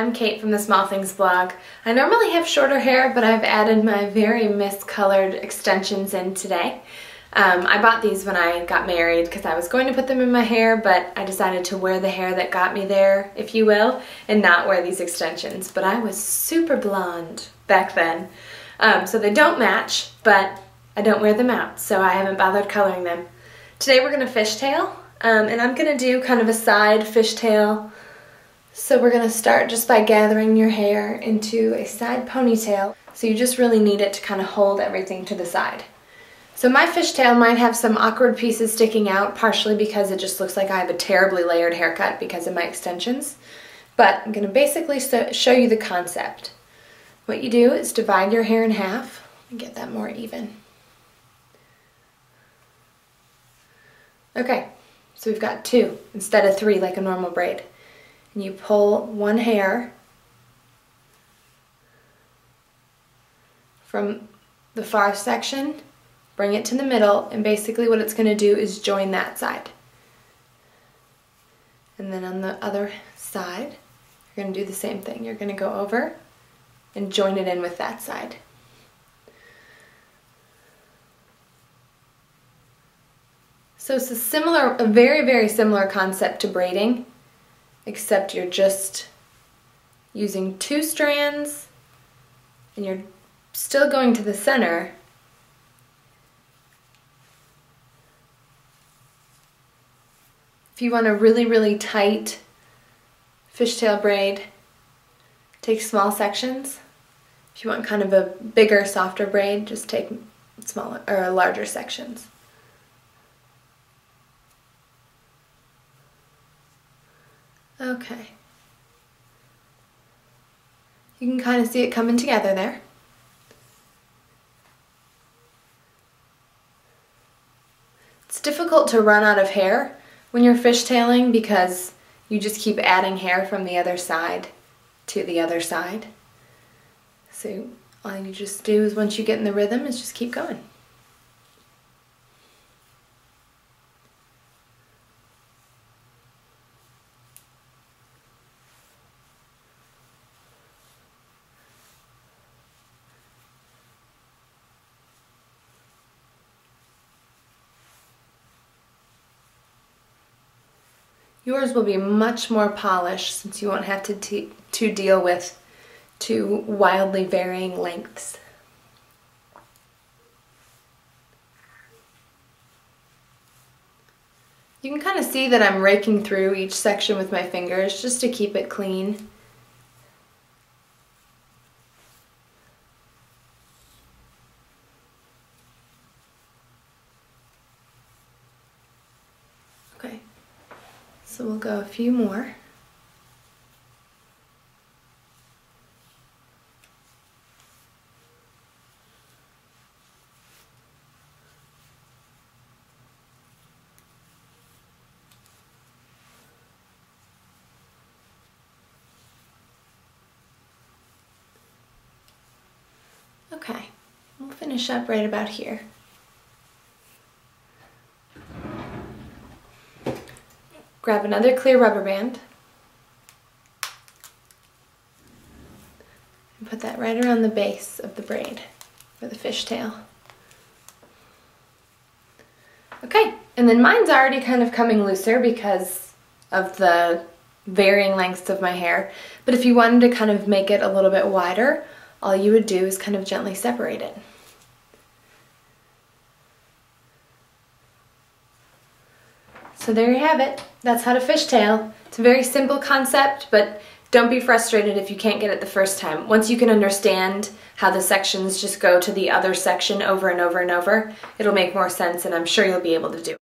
I'm Kate from the Small Things blog. I normally have shorter hair, but I've added my very miscolored extensions in today. Um, I bought these when I got married because I was going to put them in my hair, but I decided to wear the hair that got me there, if you will, and not wear these extensions. But I was super blonde back then. Um, so they don't match, but I don't wear them out, so I haven't bothered coloring them. Today we're going to fishtail, um, and I'm going to do kind of a side fishtail so we're going to start just by gathering your hair into a side ponytail. So you just really need it to kind of hold everything to the side. So my fishtail might have some awkward pieces sticking out, partially because it just looks like I have a terribly layered haircut because of my extensions. But I'm going to basically show you the concept. What you do is divide your hair in half and get that more even. Okay, so we've got two instead of three like a normal braid and you pull one hair from the far section, bring it to the middle, and basically what it's going to do is join that side. And then on the other side, you're going to do the same thing. You're going to go over and join it in with that side. So it's a similar, a very, very similar concept to braiding, except you're just using two strands and you're still going to the center If you want a really, really tight fishtail braid, take small sections. If you want kind of a bigger, softer braid, just take smaller or larger sections. Okay. You can kind of see it coming together there. It's difficult to run out of hair when you're fishtailing because you just keep adding hair from the other side to the other side. So all you just do is once you get in the rhythm is just keep going. Yours will be much more polished since you won't have to, to deal with two wildly varying lengths. You can kind of see that I'm raking through each section with my fingers just to keep it clean. Okay. So we'll go a few more. Okay, we'll finish up right about here. Grab another clear rubber band and put that right around the base of the braid for the fishtail. Okay, and then mine's already kind of coming looser because of the varying lengths of my hair. But if you wanted to kind of make it a little bit wider, all you would do is kind of gently separate it. So there you have it. That's how to fishtail. It's a very simple concept, but don't be frustrated if you can't get it the first time. Once you can understand how the sections just go to the other section over and over and over, it'll make more sense and I'm sure you'll be able to do it.